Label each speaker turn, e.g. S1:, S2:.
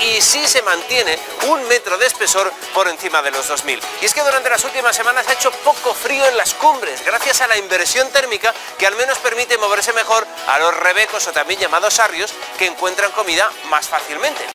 S1: y sí se mantiene un metro de espesor por encima de los 2000. Y es que durante las últimas semanas ha hecho poco frío en las cumbres, gracias a la inversión térmica que al menos permite moverse mejor a los rebecos o también llamados arrios que encuentran comida más fácilmente.